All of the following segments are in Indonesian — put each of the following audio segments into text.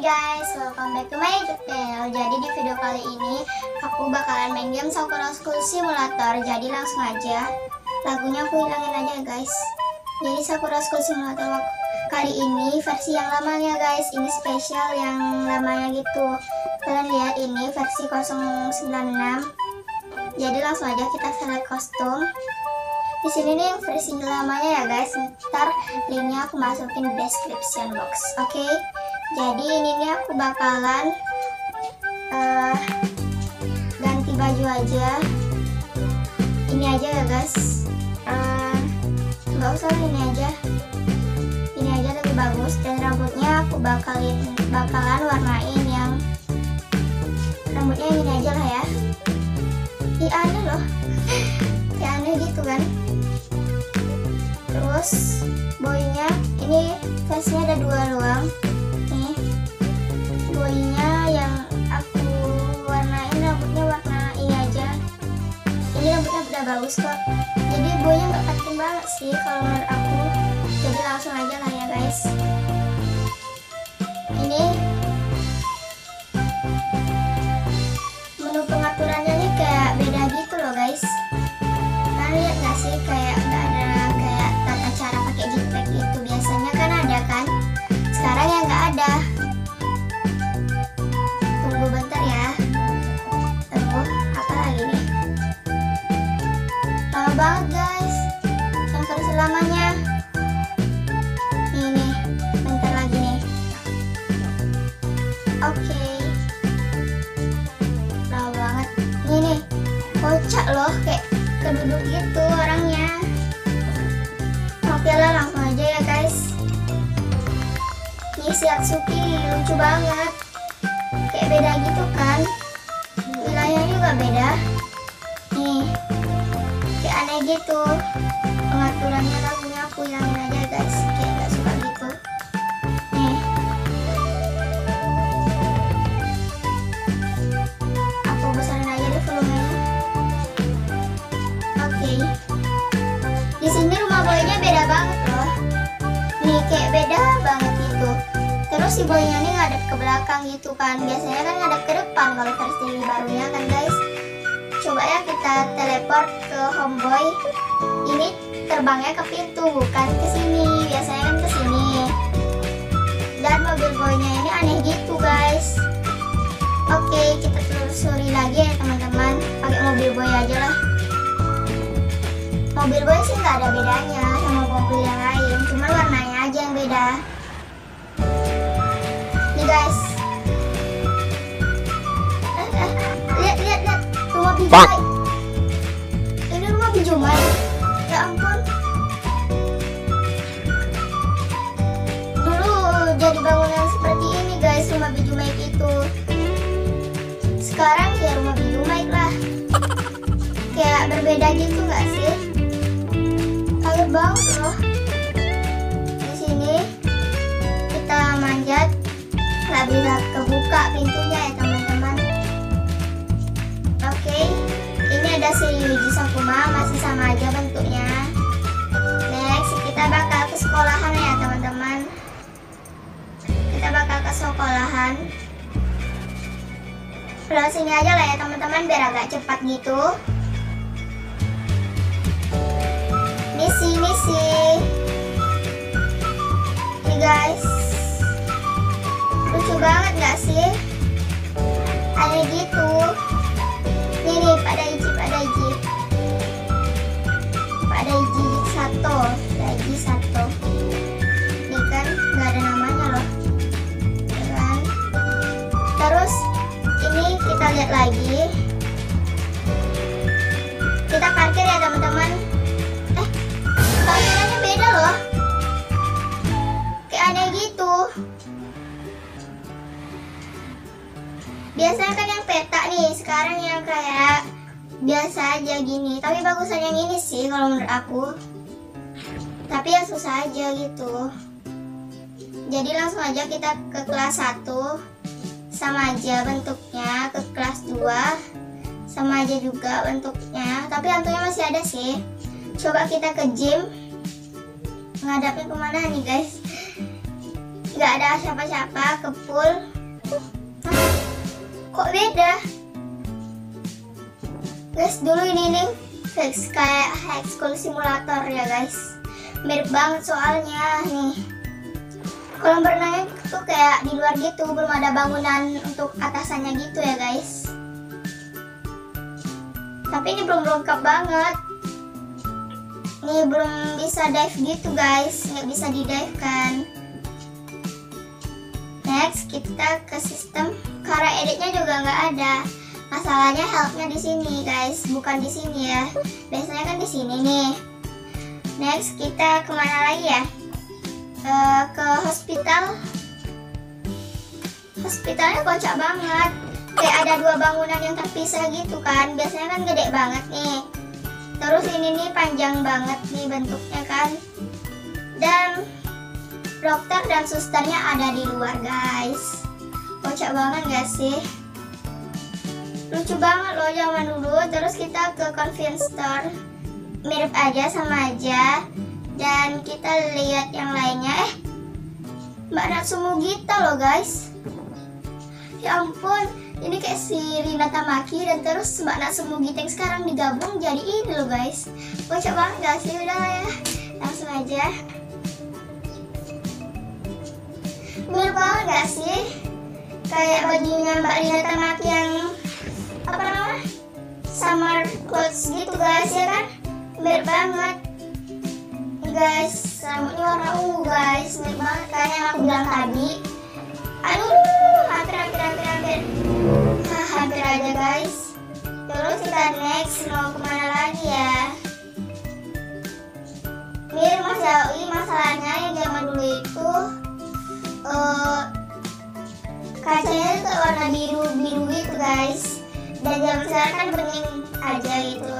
guys, welcome back to my YouTube channel. Jadi di video kali ini aku bakalan main game Sakura School Simulator. Jadi langsung aja. Lagunya aku hilangin aja guys. Jadi Sakura School Simulator kali ini versi yang lamanya guys. Ini spesial yang lamanya gitu. Kalian lihat ini versi 096 Jadi langsung aja kita select kostum. Di sini nih versi lamanya ya guys. Ntar linknya aku masukin description box oke? okay? Jadi ini nih aku bakalan uh, ganti baju aja. Ini aja ya guys. Uh, nggak usah ini aja. Ini aja lebih bagus. Dan rambutnya aku bakalin bakalan warnain yang rambutnya ini aja lah ya. Ih aneh loh. Kayak aneh gitu kan. Terus boynya ini face-nya ada dua doang boynya yang aku warnain rambutnya warna ini aja. Ini rambutnya udah bagus kok. Jadi boynya nggak penting banget sih kalau menurut aku. Jadi langsung aja lah ya guys keduduk gitu orangnya. Oke lah langsung aja ya guys. Ini si Atsuki lucu banget. Kayak beda gitu kan. Wilayahnya juga beda. Nih kayak aneh gitu. Pengaturannya lagunya aku hilangin beda banget gitu. Terus si boynya ini ngadep ke belakang gitu kan. Biasanya kan ngadep ke depan kalau versi barunya kan guys. Coba ya kita teleport ke homeboy. Ini terbangnya ke pintu bukan ke sini. Biasanya kan ke sini. Dan mobil boynya ini aneh gitu guys. Oke kita telusuri lagi ya teman-teman. Pakai mobil boy aja lah. Mobil boy sih nggak ada bedanya sama mobil yang lain. Cuma warnanya aja yang beda nih guys. Lihat lihat lihat. Rumah bijumai ini rumah bijumai ya ampun. Dulu jadi bangunan seperti ini guys rumah bijumai itu. Sekarang ya rumah bijumai lah. Kayak berbeda gitu nggak sih? Kaget banget loh nggak bisa kebuka pintunya ya teman-teman. Oke ini ada si Yuji Sakuma masih sama aja bentuknya. Next kita bakal ke sekolahan ya teman-teman. Kita bakal ke sekolahan. Lewat sini aja lah ya teman-teman biar agak cepat gitu. Misi misi. Nih guys lucu banget gak sih? Ada gitu. Nih nih Pak Daiji Pak Daiji Pak Daiji Sato Daiji Sato. Ini kan nggak ada namanya loh. Kan? terus ini kita lihat lagi. Kita parkir ya teman-teman biasanya kan yang peta nih sekarang yang kayak biasa aja gini. Tapi bagusan yang ini sih kalau menurut aku. Tapi yang susah aja gitu. Jadi langsung aja kita ke kelas 1 sama aja bentuknya ke kelas 2 sama aja juga bentuknya. Tapi hantunya masih ada sih. Coba kita ke gym. Ngadapin ke mana nih guys? Nggak ada siapa-siapa ke pool kok beda? Guys dulu ini nih kayak high school simulator ya guys. Mirip banget soalnya nih. Kolam berenangnya tuh kayak di luar gitu belum ada bangunan untuk atasannya gitu ya guys. Tapi ini belum lengkap banget. Nih belum bisa dive gitu guys. Nggak bisa di dive kan. Next kita ke sistem karena editnya juga nggak ada. Masalahnya helpnya di sini guys. Bukan di sini ya. Biasanya kan di sini nih. Next kita ke mana lagi ya? Uh, ke hospital. Hospitalnya kocak banget. Kayak ada dua bangunan yang terpisah gitu kan. Biasanya kan gede banget nih. Terus ini nih panjang banget nih bentuknya kan. Dan dokter dan susternya ada di luar guys kocak banget gak sih? Lucu banget loh zaman dulu. Terus kita ke convenience store. Mirip aja sama aja. Dan kita lihat yang lainnya. Eh Mbak Natsumu Gita loh guys. Ya ampun ini kayak si Rina Tamaki dan terus Mbak Natsumu Gita yang sekarang digabung jadi ini loh guys. Bocah banget gak sih? Udah lah ya langsung aja. Mirip banget gak sih kayak bajunya Mbak Rina Tamaki yang apa namanya? Summer clothes gitu guys ya kan? Mirip banget. Guys rambutnya warna ungu guys. Mirip banget kayak yang aku bilang tadi. Aduh hampir hampir hampir hampir. Hampir aja guys. Terus kita next mau ke mana lagi ya kacanya itu warna biru biru gitu guys. Dan zaman sekarang kan bening aja gitu.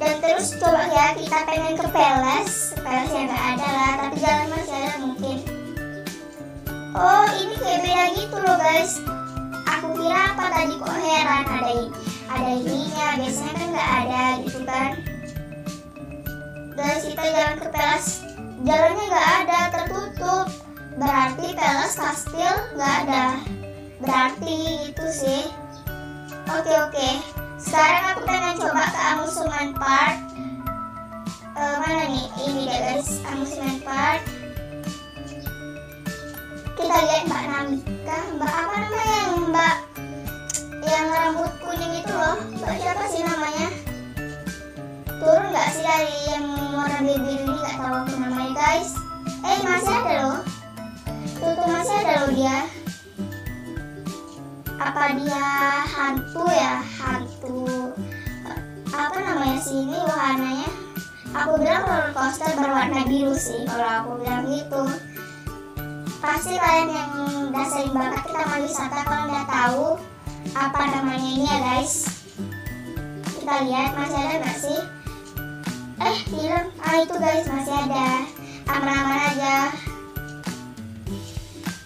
Dan terus coba ya kita pengen ke Peles Peles ya nggak ada lah tapi jalan masih ada mungkin. Oh ini kayak beda gitu loh guys. Aku kira apa tadi kok heran ada ada ininya. Biasanya kan nggak ada gitu kan. Guys kita jalan ke Peles jalannya nggak ada tertutup. Berarti Peles Kastil nggak ada berarti itu sih. Oke oke. Sekarang aku pengen coba ke amusement park. Uh, mana nih? Ini deh guys. Amusement park. Kita lihat mbak Namika mbak apa namanya? Yang mbak yang rambut kuning itu loh. Mbak siapa sih namanya? Turun nggak sih dari yang warna biru ini? Nggak tahu aku namanya guys. Eh masih ada loh. Tuh masih ada loh dia apa dia? Hantu ya? Hantu. Apa namanya sih ini wahananya aku bilang roller coaster berwarna biru sih kalau aku bilang gitu. Pasti kalian yang udah sering banget kita mau wisata kalau udah tahu apa namanya ini ya guys. Kita lihat masih ada nggak sih? Eh hilang ah itu guys masih ada. Aman-aman aja.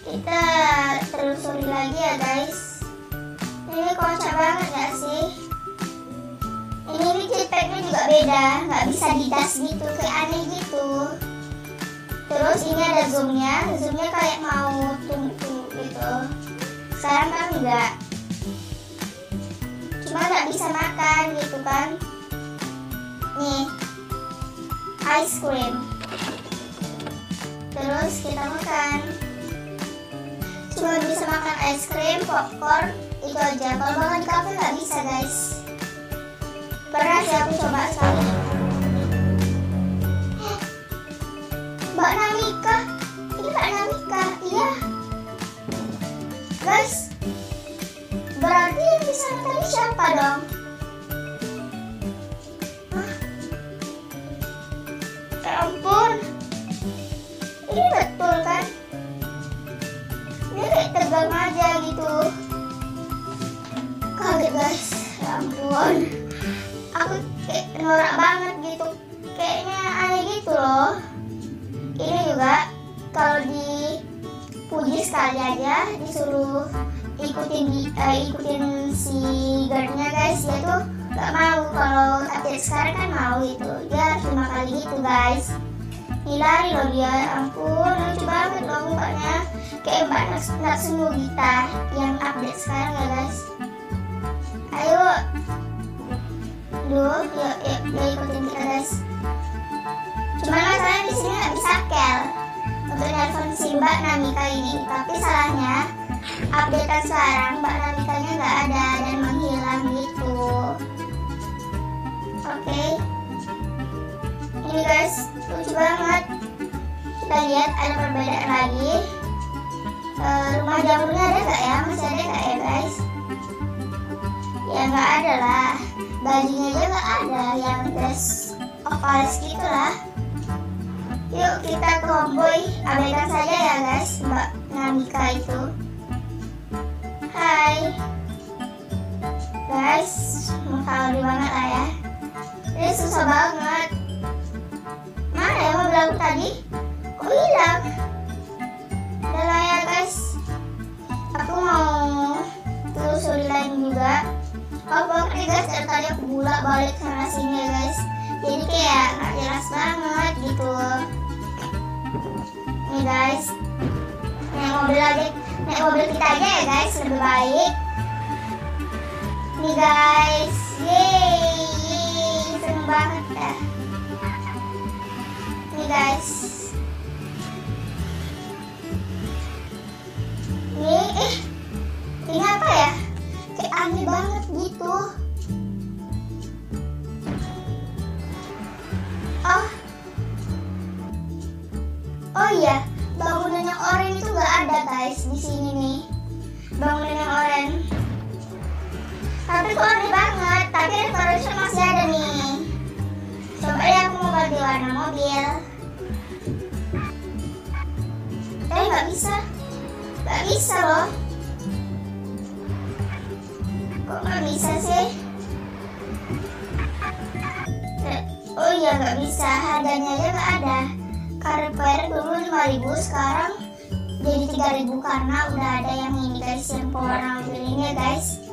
Kita telusuri lagi ya guys ini kocak banget gak sih? Ini ini jetpacknya juga beda nggak bisa didas gitu kayak aneh gitu. Terus ini ada zoomnya zoomnya kayak mau tunggu gitu. Sekarang kan enggak cuma nggak bisa makan gitu kan. Nih ice cream. Terus kita makan. Cuma bisa makan ice cream popcorn itu aja. Kalau makan di kafe nggak bisa guys. Pernah sih aku coba sekali. Mbak Namika. Ini Mbak Namika. Iya. Guys berarti yang bisa tadi siapa dong? Hah? ya ampun. Ini guys. Ya ampun. Aku kayak norak banget gitu. Kayaknya aneh gitu loh. Ini juga kalau dipuji sekali aja disuruh ikutin uh, ikutin si guardnya guys. Dia tuh gak mau. Kalau update sekarang kan mau itu dia cuma kali gitu guys. Hilari loh dia. Ya ampun lucu banget loh mukanya kayak Mbak Gita yang update sekarang ya guys ayo. Duh, yuk, yuk, yuk ikutin kita guys Cuman masalahnya di sini nggak bisa kel. Untuk nelfon si Mbak Namika ini. Tapi salahnya updatean sekarang Mbak Namikanya nggak ada dan menghilang gitu. Oke. Okay. ini guys lucu banget. Kita lihat ada perbedaan lagi. Uh, rumah jamurnya ada nggak ya? Masih ada nggak ya guys ya nggak ada lah. Bajunya aja nggak ada yang dress gitu lah. Yuk kita tomboy abaikan saja ya guys mbak Namika itu. Hai. Guys muka lebih banget lah ya? Ini susah banget. Mana ya mobil aku tadi? Kok hilang? Udah lah ya guys. Aku mau telusuri lain juga oh pokoknya guys dari tadi aku bulak balik sana sini ya guys. Jadi kayak nggak jelas banget gitu nih guys. Naik mobil lagi. Naik mobil kita aja ya guys. Lebih baik. Nih guys. Yeay. Seneng banget ya nih guys. Nih eh. Ini apa ya aneh banget gitu. Oh. Oh iya bangunan yang oranye itu nggak ada guys di sini nih. Bangunan yang oranye. Tapi kok aneh banget tapi dekorasi masih ada nih. Coba ya aku mau ganti warna mobil. Eh nggak bisa. Nggak bisa loh bisa sih? Eh, oh iya nggak bisa. Harganya aja nggak ada. Carrefour dulu 5000 sekarang jadi 3000 karena udah ada yang ini guys yang pewarna mobil ini ya guys.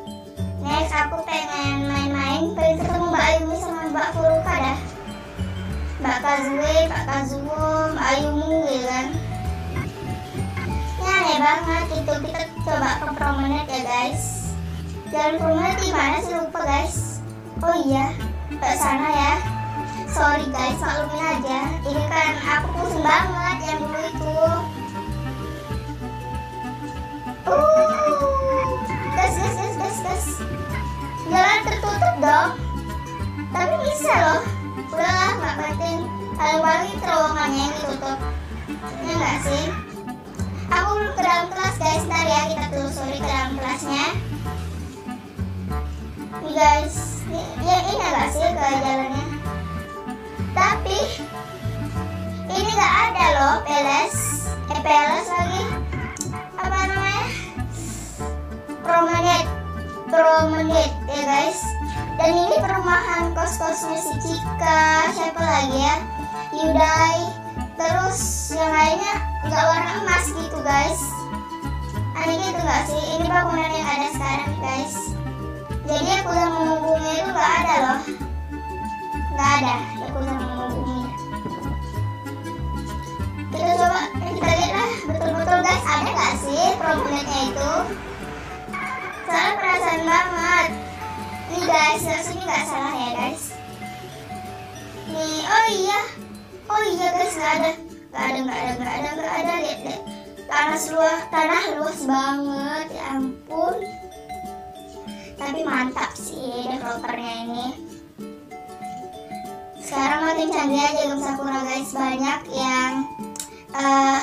Next aku pengen main-main. Pengen ketemu Mbak Ayumi sama Mbak Furuka dah. Mbak Kazue, Mbak Kazuo, Mbak Ayumi gitu kan. Ini aneh banget itu. Kita coba ke promenade ya guys jalan promenade di mana sih lupa guys? Oh iya ke sana ya. Sorry guys maklumin aja. Ini kan aku pusing banget yang dulu itu. Uh gas gas gas gas gas. Jalan tertutup dong. Tapi bisa loh. Udahlah nggak penting. Paling-paling terowongannya yang ditutup. Ya nggak sih? Aku belum ke dalam kelas guys. Ntar ya kita telusuri ke dalam kelasnya nih guys ya ini nggak sih ke jalannya tapi ini nggak ada loh peles eh peles lagi. Apa namanya? Promenade promenade ya guys. Dan ini perumahan kos-kosnya si Cika. Siapa lagi ya? Yudai. Terus yang lainnya nggak warna emas gitu guys. Aneh gitu nggak sih? Ini bangunan yang ada sekarang guys jadi aku yang menghubungi itu nggak ada loh. Nggak ada aku yang menghubungi. Kita coba kita lihat lah betul-betul guys ada nggak sih problemnya itu? Soalnya perasaan banget. Nih guys sini nggak salah ya guys. Nih oh iya. Oh iya guys nggak ada. Nggak ada nggak ada nggak ada nggak ada. Lihat lihat. Tanah luas tanah luas banget. Ya ampun tapi mantap sih developernya ini. Sekarang makin canggih aja game Sakura guys. Banyak yang uh,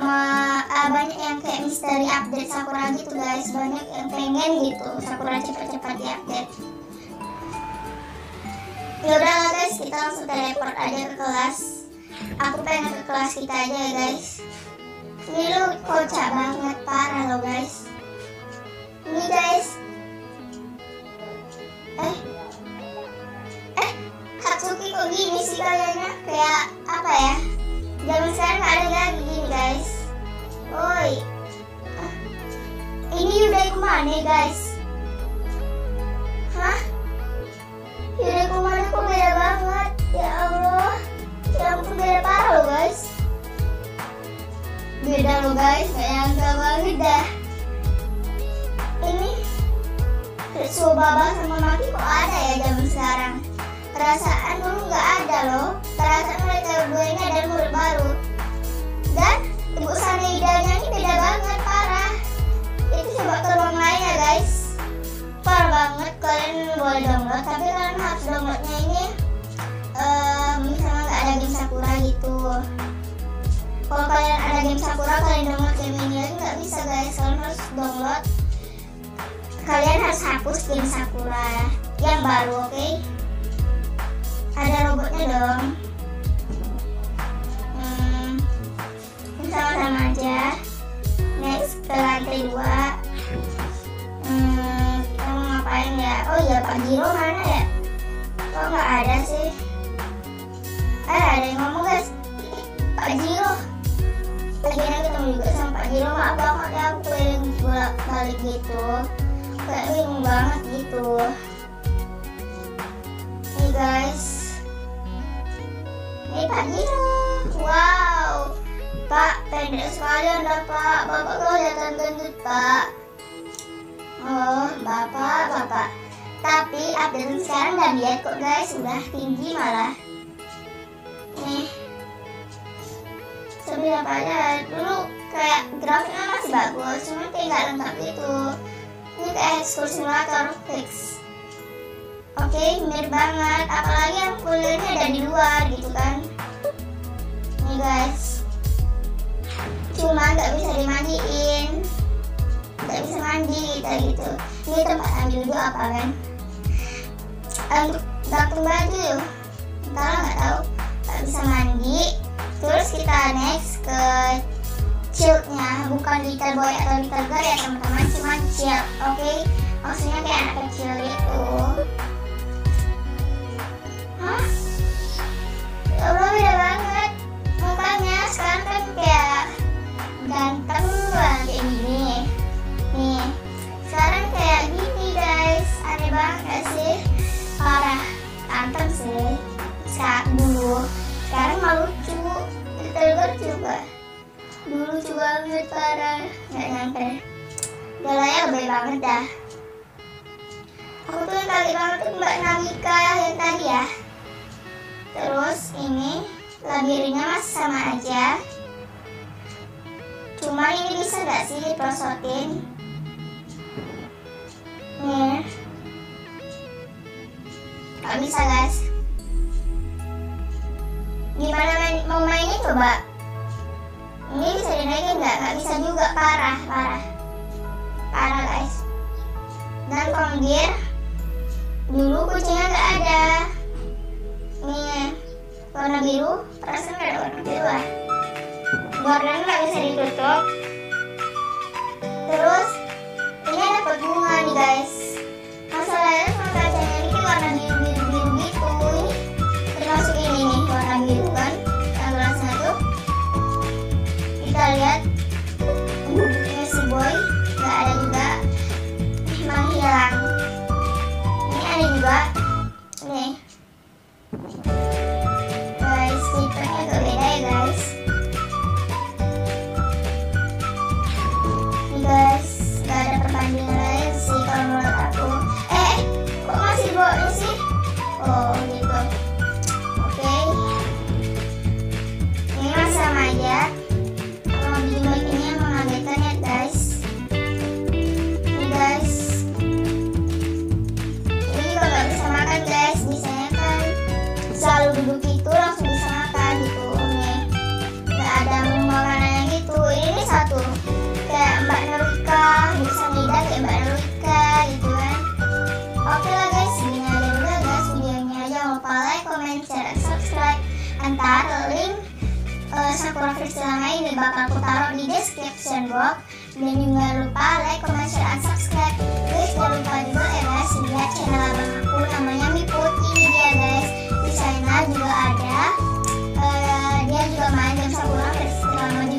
uh, banyak yang kayak misteri update Sakura gitu guys. Banyak yang pengen gitu Sakura cepat-cepat diupdate. Ya udah lah guys. Kita langsung teleport aja ke kelas. Aku pengen ke kelas kita aja ya guys. Ini lu kocak banget parah lo guys. Ini guys gini sih kayaknya kayak apa ya? Zaman sekarang ada lagi gini guys. Woi. Ah. ini udah ke mana guys? Hah? Yaudah ke mana kok beda banget? Ya Allah. Ya ampun beda parah loh guys. Beda loh guys. Gak nyangka banget dah. Ini Subaba sama Maki kok ada ya perasaan dulu nggak ada loh. Perasaan mereka berdua ini ada murid baru dan ibu Sanidanya ini beda banget parah. Itu coba ke ruang lain ya guys. Parah banget kalian boleh download. Tapi kalian harus downloadnya ini um, misalnya nggak ada game Sakura gitu. Kalau kalian ada game Sakura kalian download game ini lagi nggak bisa guys. Kalian harus download. Kalian harus hapus game Sakura yang baru oke? okay? Dong. Hmm, sama-sama aja. Next ke lantai dua hmm, kita mau ngapain ya? Oh iya Pak Jiro mana ya? Kok nggak ada sih? Eh ada yang ngomong guys Pak Jiro. Akhirnya ketemu juga sama Pak Jiro. Maaf banget ya aku keliling bolak balik gitu. Kayak bingung banget gitu. Nih guys nih Pak wow. Pak pendek sekali anda Pak. Bapak kelihatan gendut Pak. Oh Bapak Bapak. Tapi update sekarang dan lihat kok guys sudah tinggi malah. Nih sebenarnya pada dulu kayak grafiknya masih bagus cuma kayak nggak lengkap gitu. Ini kayak school simulator fix. Oke okay, mirip banget. Apalagi yang kuliahnya ada di luar gitu kan guys. Cuma nggak bisa dimandiin. Nggak bisa mandi kita gitu. Ini tempat ambil dulu apa kan? Untuk gantung baju. Entah nggak tahu. Nggak bisa mandi. Terus kita next ke shieldnya bukan little boy atau little girl ya teman-teman. Cuma shield oke? Okay? maksudnya kayak anak kecil itu hah? Ya Allah beda banget kayak ganteng banget kayak gini. Nih sekarang kayak gini guys. Aneh banget gak sih? Parah. Ganteng sih. Saat dulu. Sekarang malu lucu. Girl juga. Dulu lucu banget parah. Nggak nyampe. Galanya lebih banget dah. Aku tuh yang kali banget tuh mbak Namika yang tadi ya. Terus ini labirinnya masih sama aja cuma ini bisa nggak sih diprosotin? Nih nggak bisa guys. Gimana main, mau mainnya coba? Ini bisa dinaikin nggak? Nggak bisa juga. Parah parah. Parah guys. Dan kondir dulu kucingnya nggak ada bordernya nggak bisa ditutup ntar link uh, Sakura ini bakal aku taruh di description box. Dan juga lupa like, comment, share, dan subscribe. Guys jangan lupa juga ya guys lihat channel abang aku. Namanya Miput. Ini dia guys. Di channel juga ada uh, dia juga main game Sakura Flix juga